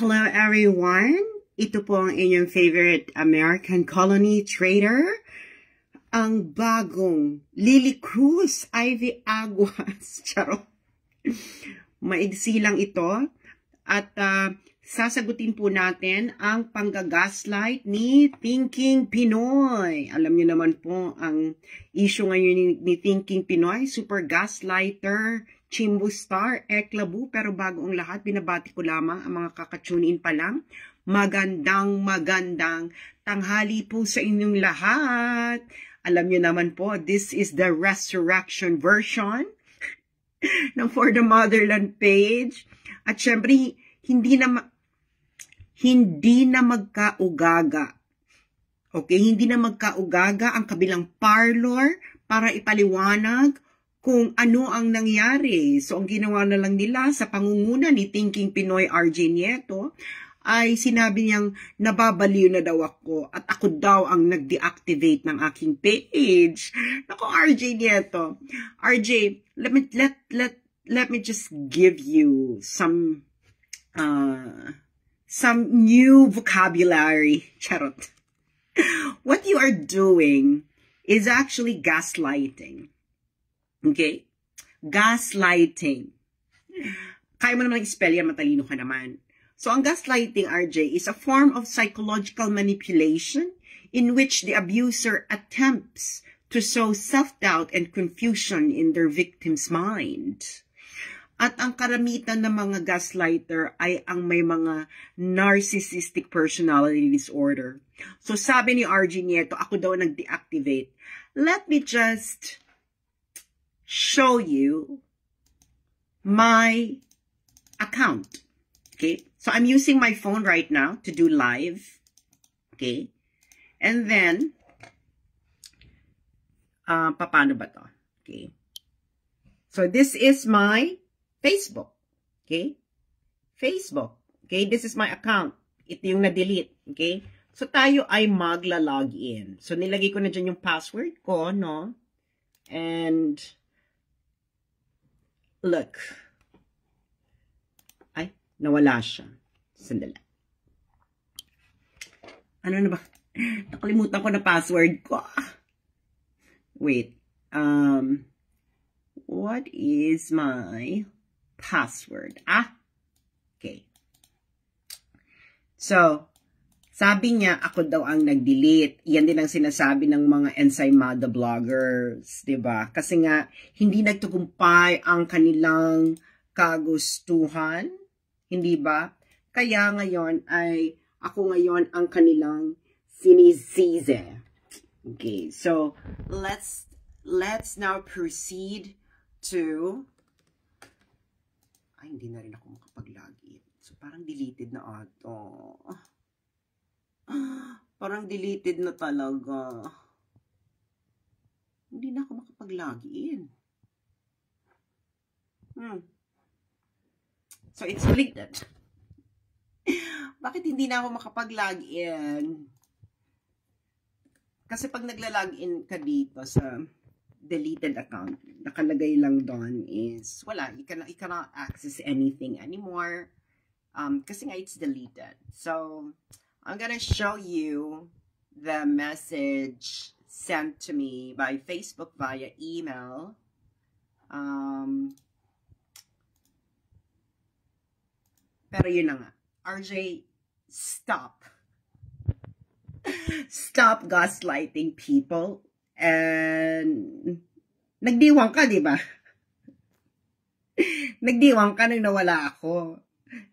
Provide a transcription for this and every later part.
Hello everyone! Ito po ang inyong favorite American colony trader, ang bagong Lily Cruz Ivy Aguas. Charo. Maigsi lang ito. At uh, sasagutin po natin ang panggagaslight ni Thinking Pinoy. Alam niyo naman po ang issue ngayon ni, ni Thinking Pinoy, super gaslighter, Chimbo Star, Eklabu. Pero bago ang lahat, binabati ko lamang ang mga kakatunin pa lang. Magandang, magandang tanghali po sa inyong lahat. Alam niyo naman po, this is the resurrection version ng For the Motherland page. At syempre, hindi na hindi na magkaugaga. Okay, hindi na magkaugaga ang kabilang parlor para ipaliwanag kung ano ang nangyari. So, ang ginawa na lang nila sa pangunguna ni Thinking Pinoy RJ Nieto ay sinabi niyang nababaliw na daw ako at ako daw ang nag-deactivate ng aking page. Nako, RJ Nieto. RJ, let me, let, let, let me just give you some, uh, some new vocabulary. Charot. What you are doing is actually gaslighting. Okay? Gaslighting. Kaya mo naman i-spell yan, matalino ka naman. So, ang gaslighting, RJ, is a form of psychological manipulation in which the abuser attempts to sow self-doubt and confusion in their victim's mind. At ang karamitan ng mga gaslighter ay ang may mga narcissistic personality disorder. So sabi ni RG Nieto, ako daw nag-deactivate. Let me just show you my account. Okay, so I'm using my phone right now to do live. Okay, and then, uh, paano ba to? Okay, so this is my Facebook. Okay, Facebook. Okay, this is my account. Ito yung na-delete. Okay, so tayo ay magla-log in. So nilagay ko na dyan yung password ko, no? And, Look. Ay, nawala siya. Sandali. Ano na ba? Nakalimutan ko na password ko. Wait. Um, what is my password? Ah, okay. So, sabi niya, ako daw ang nag-delete. Yan din ang sinasabi ng mga ensaymada vloggers, ba diba? Kasi nga, hindi nagtugumpay ang kanilang kagustuhan, hindi ba? Kaya ngayon ay, ako ngayon ang kanilang sinisise. Okay, so, let's, let's now proceed to, ay, hindi na rin ako makapag-login. So, parang deleted na ato. Parang deleted na talaga. Hindi na ako makapag-login. Hmm. So, it's deleted. Bakit hindi na ako makapag-login? Kasi pag nagla-login ka dito sa deleted account, nakalagay lang doon is, wala, you cannot, you cannot access anything anymore. Um, kasi nga, it's deleted. So, I'm going to show you the message sent to me by Facebook via email. Um, pero yun na nga. RJ, stop. stop gaslighting people. And nagdiwang ka, di ba? nagdiwang ka nang nawala ako.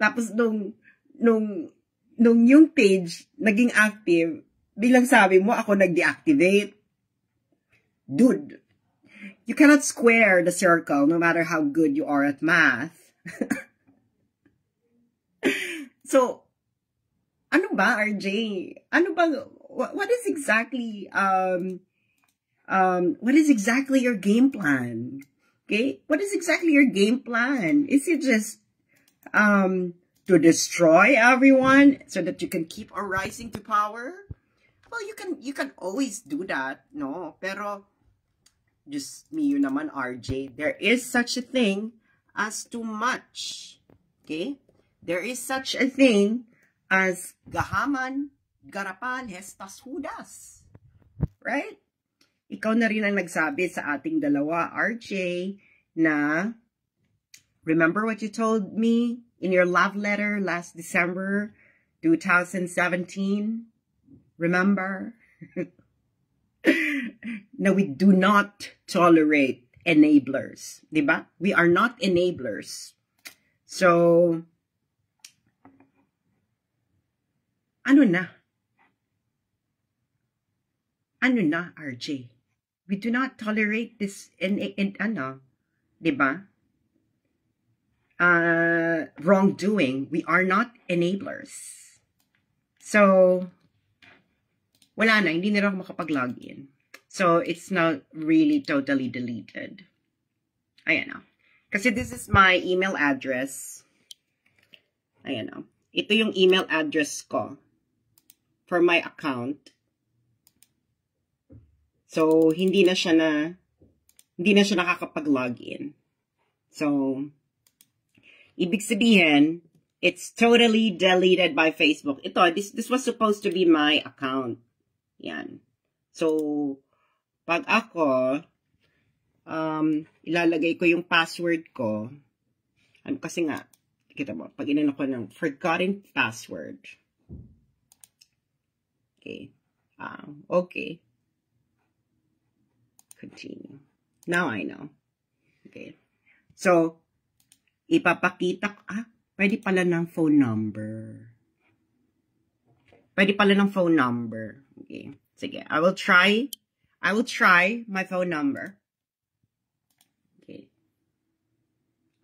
Tapos nung, nung nung yung page naging active, bilang sabi mo, ako nag-deactivate. Dude, you cannot square the circle no matter how good you are at math. so, ano ba, RJ? Ano ba, what, is exactly, um, um, what is exactly your game plan? Okay? What is exactly your game plan? Is it just, um, to destroy everyone so that you can keep rising to power? Well, you can you can always do that, no? Pero just me you naman RJ, there is such a thing as too much. Okay? there is such a thing as gahaman, garapan, hestas, hudas. Right? Ikaw na rin ang nagsabi sa ating dalawa, RJ, na remember what you told me in your love letter last December 2017? Remember? no, we do not tolerate enablers. Diba? We are not enablers. So, ano na? Ano na, RJ? We do not tolerate this in, in, in ano, diba? Uh, wrongdoing. We are not enablers. So, wala na, hindi na ako makapag-login. So, it's not really totally deleted. Ayan na. Kasi this is my email address. Ayan na. Ito yung email address ko for my account. So, hindi na siya na, hindi na siya nakakapag-login. So, ibig sabihin, it's totally deleted by Facebook. Ito, this, this was supposed to be my account. Yan. So, pag ako, um, ilalagay ko yung password ko, ano kasi nga, kita mo, pag inano ko ng forgotten password. Okay. Um, okay. Continue. Now I know. Okay. So, ipapakita ah, pwede pala ng phone number. Pwede pala ng phone number. Okay. Sige. I will try. I will try my phone number. Okay.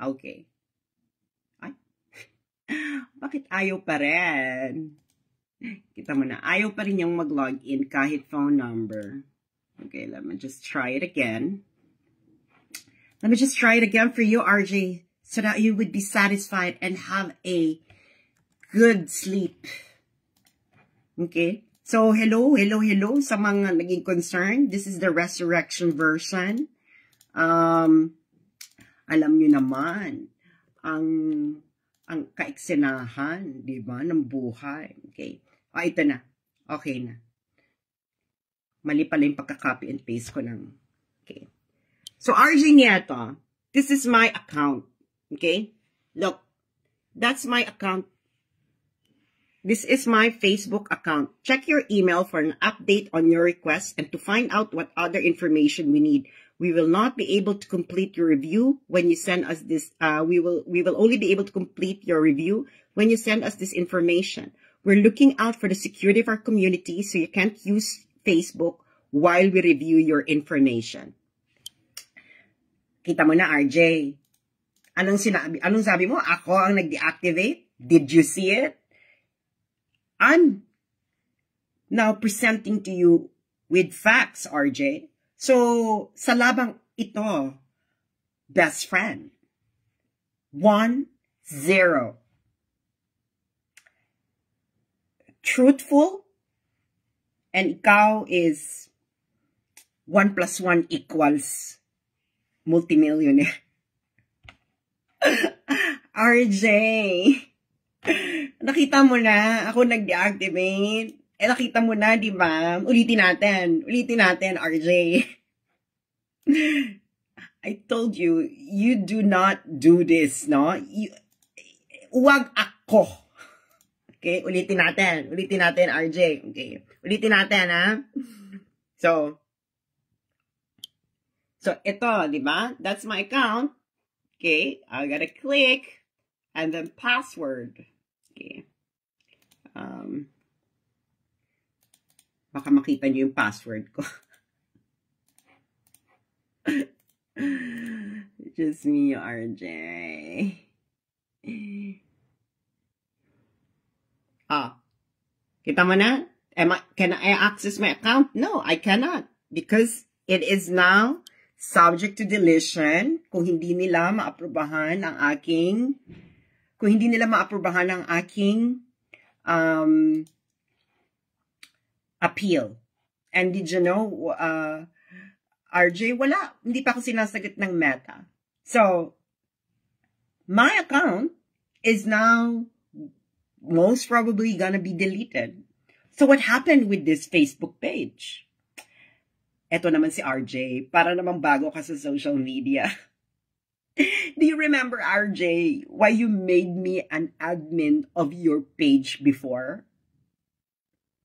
Okay. Ay. Bakit ayaw pa rin? Kita mo na. Ayaw pa rin yung mag-login kahit phone number. Okay, let me just try it again. Let me just try it again for you, RJ, so that you would be satisfied and have a good sleep. Okay? So, hello, hello, hello sa mga naging concern. This is the resurrection version. Um, alam nyo naman, ang ang kaiksenahan, di ba, ng buhay. Okay. Ah, ito na. Okay na. Mali pala yung pagka-copy and paste ko ng, okay. So, RJ Nieto, this is my account. Okay? Look, that's my account This is my Facebook account. Check your email for an update on your request and to find out what other information we need. We will not be able to complete your review when you send us this. Uh, we will we will only be able to complete your review when you send us this information. We're looking out for the security of our community, so you can't use Facebook while we review your information. Kita mo na, RJ. Anong sinabi? Anong sabi mo? Ako ang nag-deactivate? Did you see it? I'm now presenting to you with facts, RJ. So, sa labang ito, best friend. One, zero. Truthful, and ikaw is one plus one equals multimillionaire. RJ. nakita mo na, ako nag-deactivate. Eh, nakita mo na, di ba? Ulitin natin. Ulitin natin, RJ. I told you, you do not do this, no? You, wag ako. Okay, ulitin natin. Ulitin natin, RJ. Okay, ulitin natin, ha? So, so ito, di ba? That's my account. Okay, I gotta click and then password. Okay. Um, baka makita niyo yung password ko. Just me, RJ. Ah. Kita mo na? Am I, can I access my account? No, I cannot. Because it is now subject to deletion kung hindi nila maaprubahan ang aking kung hindi nila maaprubahan ang aking um, appeal. And did you know, uh, RJ, wala. Hindi pa ako sinasagot ng meta. So, my account is now most probably gonna be deleted. So what happened with this Facebook page? Eto naman si RJ, para naman bago ka sa social media. Do you remember, RJ, why you made me an admin of your page before?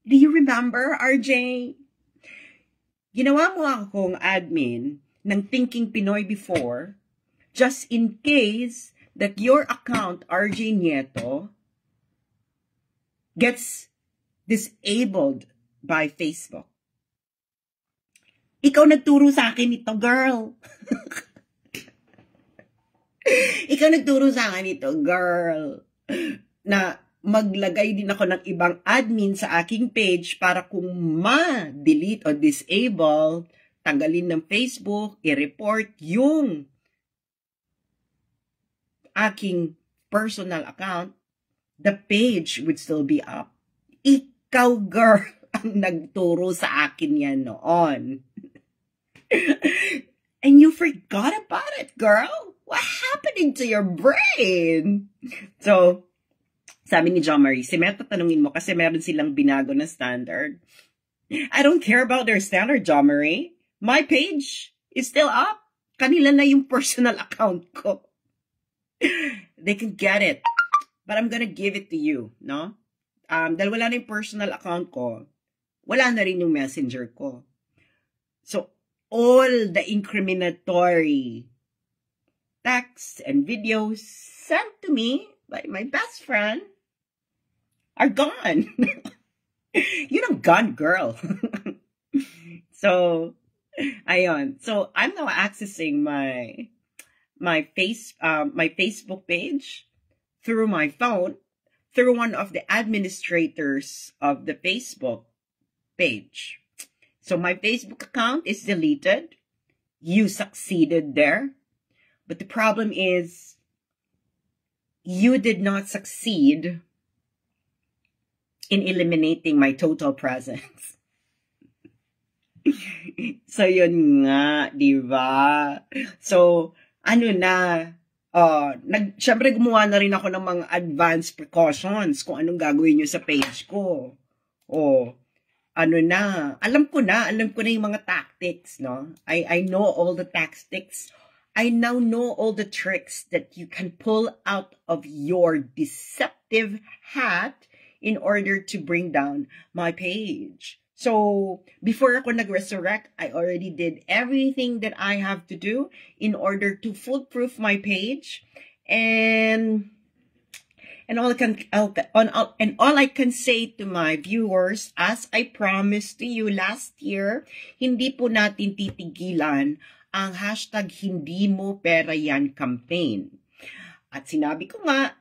Do you remember, RJ? Ginawa mo akong admin ng Thinking Pinoy before just in case that your account, RJ Nieto, gets disabled by Facebook. Ikaw nagturo sa akin ito, girl. Ikaw nagturo sa akin ito, girl. Na maglagay din ako ng ibang admin sa aking page para kung ma-delete o disable, tanggalin ng Facebook, i-report yung aking personal account, the page would still be up. Ikaw, girl, ang nagturo sa akin yan noon. And you forgot about it, girl. What happening to your brain? So, sabi ni John Marie, si Meta tanungin mo kasi meron silang binago na standard. I don't care about their standard, John Marie. My page is still up. Kanila na yung personal account ko. They can get it. But I'm gonna give it to you, no? Um, dahil wala na yung personal account ko, wala na rin yung messenger ko. So, all the incriminatory texts and videos sent to me by my best friend are gone. you know, gone girl. so, ayon. So, I'm now accessing my my face um, my Facebook page through my phone through one of the administrators of the Facebook page. So my Facebook account is deleted. You succeeded there. But the problem is you did not succeed in eliminating my total presence. so, yun nga, di ba? So, ano na, uh, nag, syempre gumawa na rin ako ng mga advanced precautions kung anong gagawin nyo sa page ko. O, ano na, alam ko na, alam ko na yung mga tactics, no? I, I know all the tactics. I now know all the tricks that you can pull out of your deceptive hat in order to bring down my page. So, before ako nag-resurrect, I already did everything that I have to do in order to foolproof my page. And and all I can on and all I can say to my viewers as I promised to you last year, hindi po natin titigilan ang hashtag hindi mo pera yan campaign. At sinabi ko nga,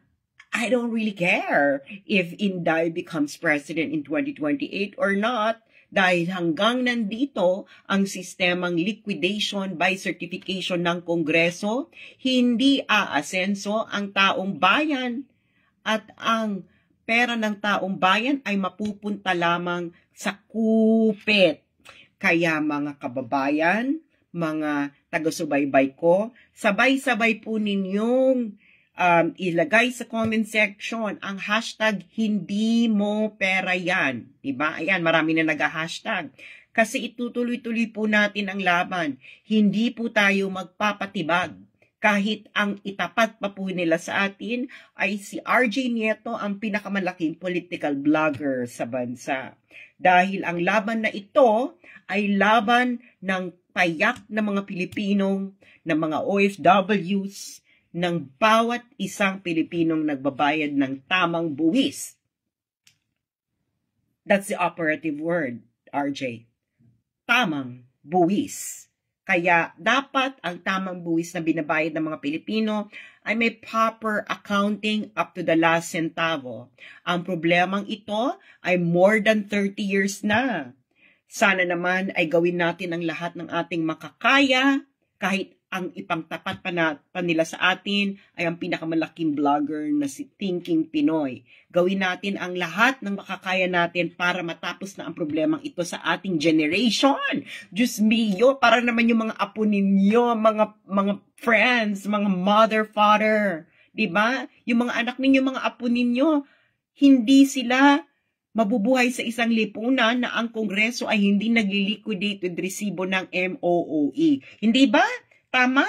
I don't really care if Inday becomes president in 2028 or not dahil hanggang nandito ang sistemang liquidation by certification ng Kongreso, hindi aasenso ang taong bayan at ang pera ng taong bayan ay mapupunta lamang sa kupit. Kaya mga kababayan, mga taga-subaybay ko, sabay-sabay po ninyong um, ilagay sa comment section ang hashtag hindi mo pera yan. Diba? Ayan, marami na nag-hashtag. Kasi itutuloy-tuloy po natin ang laban. Hindi po tayo magpapatibag. Kahit ang itapat pa po nila sa atin ay si RJ Nieto ang pinakamalaking political blogger sa bansa. Dahil ang laban na ito ay laban ng payak ng mga Pilipinong, ng mga OFWs, ng bawat isang Pilipinong nagbabayad ng tamang buwis. That's the operative word, RJ. Tamang buwis. Kaya dapat ang tamang buwis na binabayad ng mga Pilipino ay may proper accounting up to the last centavo. Ang problemang ito ay more than 30 years na. Sana naman ay gawin natin ang lahat ng ating makakaya kahit ang ipangtapat pa, na, pa nila sa atin ay ang pinakamalaking vlogger na si Thinking Pinoy. Gawin natin ang lahat ng makakaya natin para matapos na ang problemang ito sa ating generation. Diyos mio, para naman yung mga apo ninyo, mga, mga friends, mga mother, father, ba? Yung mga anak ninyo, mga apo ninyo, hindi sila mabubuhay sa isang lipunan na ang Kongreso ay hindi nag-liquidate with resibo ng MOOE. Hindi ba? Tama?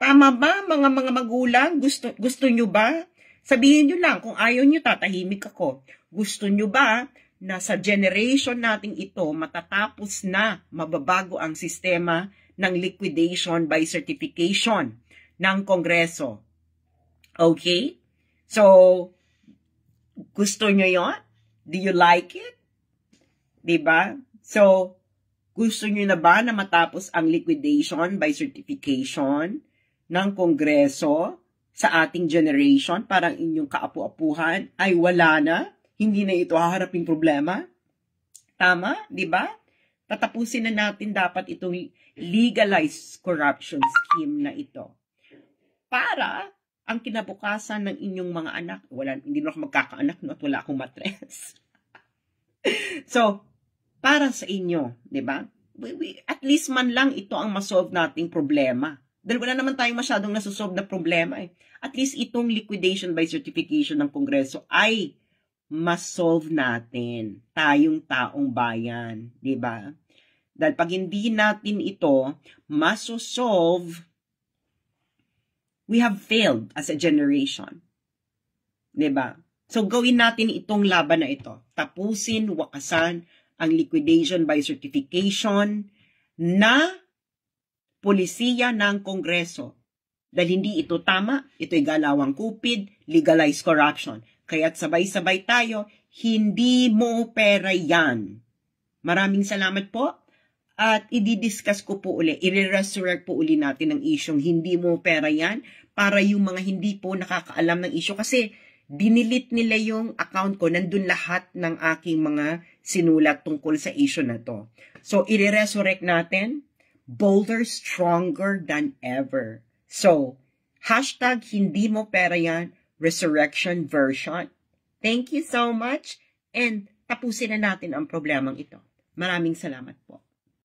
Tama ba mga mga magulang? Gusto, gusto nyo ba? Sabihin nyo lang, kung ayaw nyo, tatahimik ako. Gusto nyo ba na sa generation nating ito, matatapos na mababago ang sistema ng liquidation by certification ng Kongreso? Okay? So, gusto nyo yon? Do you like it? ba? So, gusto niyo na ba na matapos ang liquidation by certification ng Kongreso sa ating generation parang inyong kaapu-apuhan ay wala na? Hindi na ito haharaping problema? Tama, ba? Tatapusin na natin dapat itong legalized corruption scheme na ito. Para ang kinabukasan ng inyong mga anak. Wala, hindi na ako magkakaanak no, at wala akong matres. so, para sa inyo, di ba? At least man lang ito ang masolve nating problema. Dahil wala naman tayong masyadong nasusolve na problema eh. At least itong liquidation by certification ng Kongreso ay masolve natin. Tayong taong bayan. Di ba? Dahil pag hindi natin ito masosolve, we have failed as a generation. ba? Diba? So, gawin natin itong laban na ito. Tapusin, wakasan ang liquidation by certification na polisiya ng Kongreso. Dahil hindi ito tama, ito'y galawang kupid, legalized corruption. Kaya't sabay-sabay tayo, hindi mo pera yan. Maraming salamat po. At i-discuss ko po uli, i-resurrect po uli natin ang isyong hindi mo pera yan para yung mga hindi po nakakaalam ng issue kasi dinilit nila yung account ko, nandun lahat ng aking mga sinulat tungkol sa issue na to. So, i-resurrect natin, bolder, stronger than ever. So, hashtag hindi mo pera yan, resurrection version. Thank you so much and tapusin na natin ang problemang ito. Maraming salamat po.